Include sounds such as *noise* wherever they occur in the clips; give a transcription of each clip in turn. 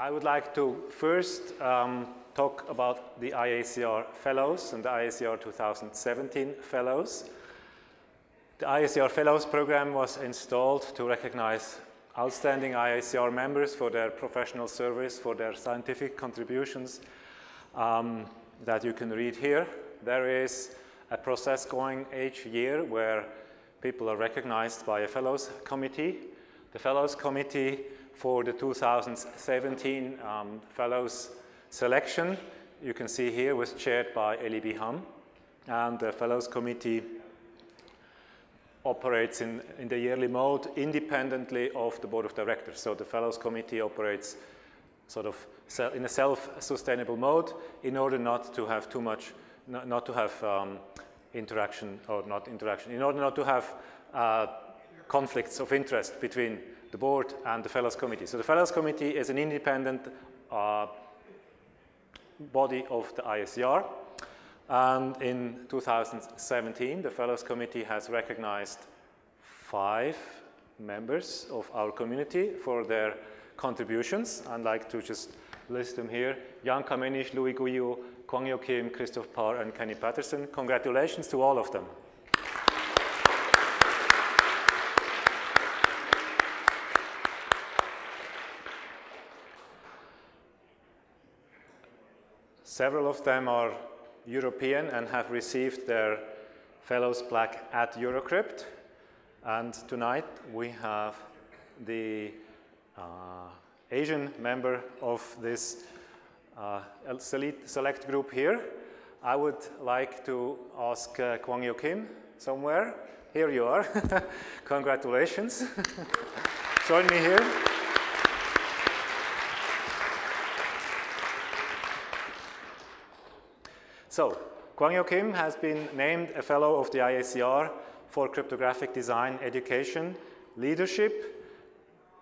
I would like to first um, talk about the IACR Fellows and the IACR 2017 Fellows. The IACR Fellows program was installed to recognize outstanding IACR members for their professional service, for their scientific contributions um, that you can read here. There is a process going each year where people are recognized by a Fellows Committee. The Fellows Committee for the 2017 um, Fellows selection, you can see here, was chaired by Eli Biham. And the Fellows Committee operates in, in the yearly mode independently of the board of directors. So the fellows committee operates sort of in a self-sustainable mode in order not to have too much, not, not to have um, interaction or not interaction, in order not to have uh, conflicts of interest between the board and the fellows committee. So the fellows committee is an independent uh, body of the IACR. And in 2017, the Fellows Committee has recognized five members of our community for their contributions. I'd like to just list them here. Jan Camenisch, Louis Goubin, Kwang Yo Kim, Christof Paar, and Kenny Paterson. Congratulations to all of them. Several of them are European and have received their Fellows plaque at Eurocrypt. And tonight we have the uh, Asian member of this uh, select group here. I would like to ask uh, Kwangjo Kim somewhere. Here you are. *laughs* Congratulations. *laughs* Join me here. So, Kwangjo Kim has been named a fellow of the IACR for cryptographic design education, leadership,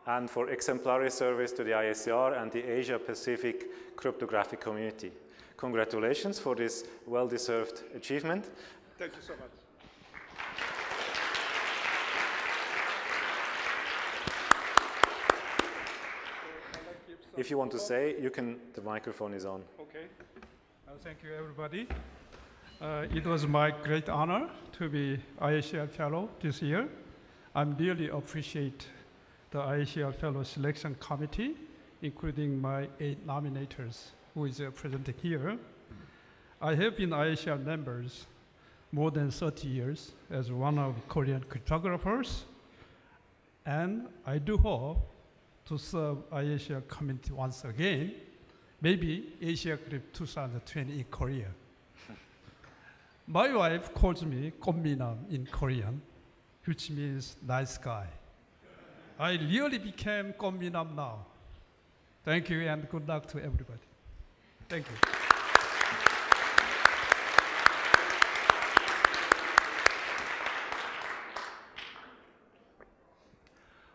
and for exemplary service to the IACR and the Asia Pacific cryptographic community. Congratulations for this well-deserved achievement. Thank you so much. If you want to say, you can, the microphone is on. Okay. Thank you, everybody. Uh, it was my great honor to be IACR Fellow this year. I really appreciate the IACR Fellow Selection Committee, including my eight nominators who is uh, presented here. I have been IACR members more than 30 years as one of Korean cryptographers, and I do hope to serve IACR community once again maybe Asiacrypt 2020 in Korea. My wife calls me Komminam in Korean, which means nice guy. I really became Komminam now. Thank you and good luck to everybody. Thank you.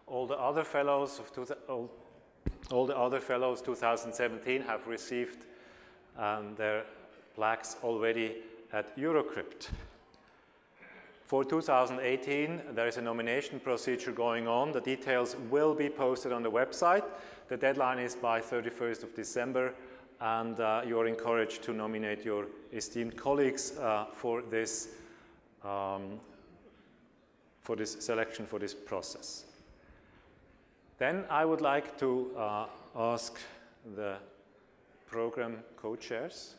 All the other fellows of two, all the other fellows 2017 have received um, their plaques already at Eurocrypt. For 2018, there is a nomination procedure going on. The details will be posted on the website. The deadline is by 31st of December, and uh, you are encouraged to nominate your esteemed colleagues uh, for this um, for this selection, for this process. Then I would like to uh, ask the program co-chairs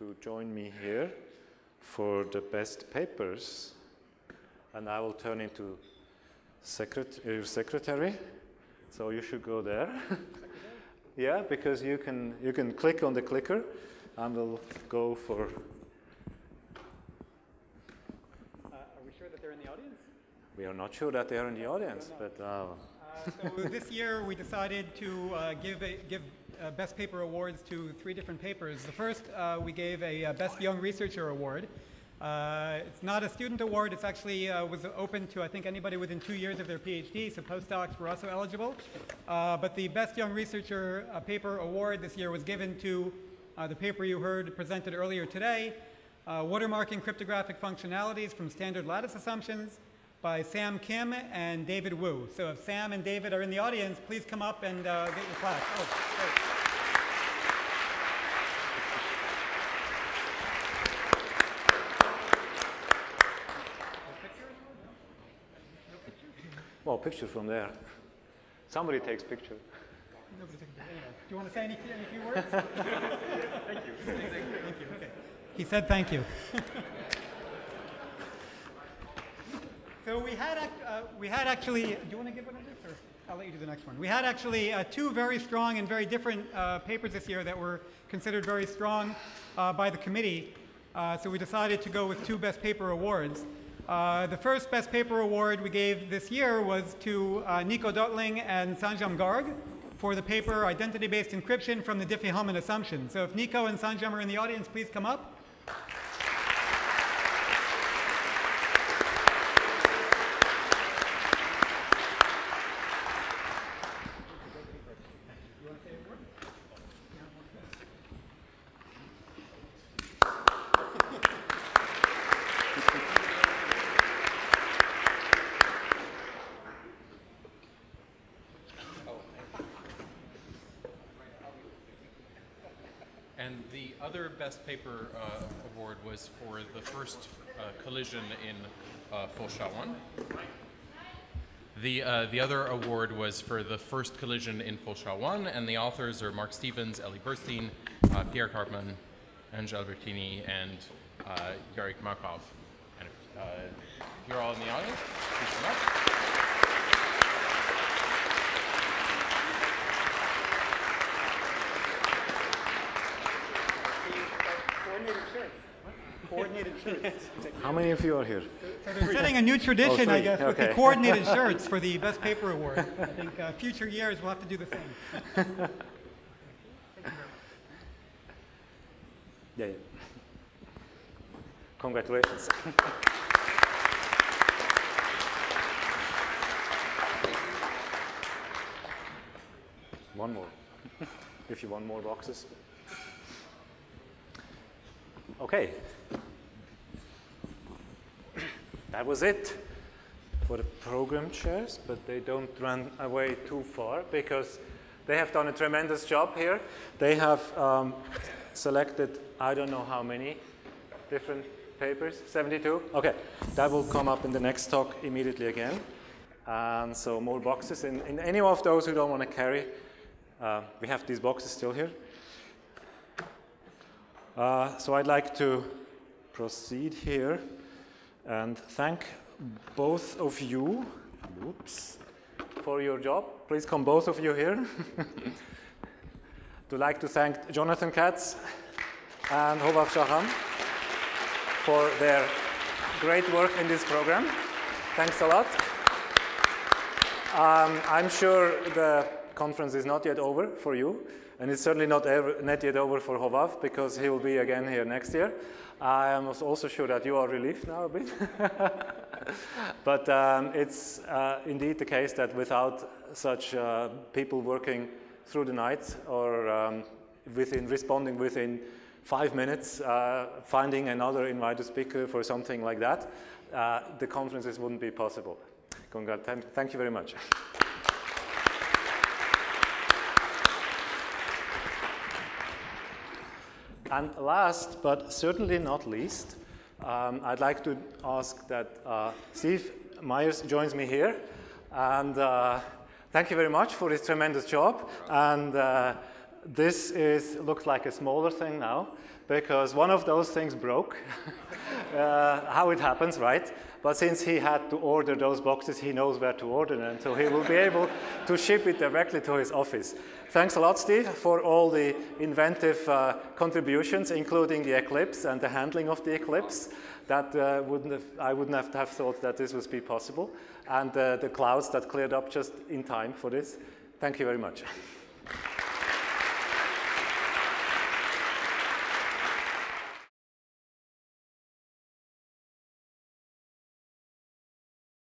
to join me here for the best papers. And I will turn into secret your secretary. So you should go there. *laughs* yeah, because you can, you can click on the clicker and we'll go for... Uh, are we sure that they're in the audience? We are not sure that they are in the audience, but... Uh, so this year we decided to uh, give, a, give uh, Best Paper Awards to three different papers. The first, uh, we gave a, uh, Best Young Researcher Award. Uh, it's not a student award, it's actually uh, was open to, I think, anybody within two years of their PhD, so postdocs were also eligible. but the Best Young Researcher Paper Award this year was given to the paper you heard presented earlier today, Watermarking Cryptographic Functionalities from Standard Lattice Assumptions, by Sam Kim and David Wu. So if Sam and David are in the audience, please come up and uh, get your plaque. Oh, Well, picture from there. Somebody takes picture. Nobody takes picture. Do you want to say any, any few words? *laughs* thank you. Thank you. Okay. He said thank you. *laughs* so we had, uh, we had actually, do you want to give one of this or I'll let you do the next one. We had actually uh, two very strong and very different uh, papers this year that were considered very strong uh, by the committee. Uh, so we decided to go with two Best Paper awards. Uh, the first Best Paper award we gave this year was to Nico Döttling and Sanjam Garg for the paper Identity-Based Encryption from the Diffie-Hellman Assumption. So if Nico and Sanjam are in the audience, please come up. And the other Best Paper uh, award was for the first uh, collision in uh, 1. The, uh, the other award was for the first collision in full SHA-1, and the authors are Marc Stevens, Elie Bursztein, uh, Pierre Karpman, Ange Albertini, and uh, Yarik Markov. And uh, if you're all in the audience, please come up. Coordinated shirts. How many of you are here? So they're setting a new tradition, I three. guess, with the coordinated *laughs* shirts for the Best Paper Award. I think uh, future years we'll have to do the same. *laughs* Yeah, yeah. Congratulations. *laughs* one more, if you want more boxes. Okay. That was it for the program chairs, but they don't run away too far because they have done a tremendous job here. They have um, selected, I don't know how many different papers, 72? Okay, that will come up in the next talk immediately again. And so more boxes. In, in any of those who don't want to carry, uh, we have these boxes still here. Uh, so I'd like to proceed here and thank both of you oops, for your job. Please come both of you here. *laughs* to like to thank Jonathan Katz and Hovav Shacham for their great work in this program. Thanks a lot. Um, I'm sure the conference is not yet over for you, and it's certainly not, ever, not yet over for Hovav because he will be again here next year. I am also sure that you are relieved now a bit. *laughs* but um, it's uh, indeed the case that without such uh, people working through the night or um, within responding within five minutes, uh, finding another invited speaker for something like that, uh, the conferences wouldn't be possible. Congrats. Thank- Thank you very much. And last, but certainly not least, um, I'd like to ask that uh, Steve Myers joins me here. And uh, thank you very much for this tremendous job. And uh, this is looks like a smaller thing now because one of those things broke. *laughs* uh, how it happens, right? But since he had to order those boxes, he knows where to order them, so he will be able to ship it directly to his office. Thanks a lot, Steve, for all the inventive uh, contributions, including the eclipse and the handling of the eclipse. That uh, wouldn't have, I wouldn't have, have thought that this would be possible, and uh, the clouds that cleared up just in time for this. Thank you very much. *laughs*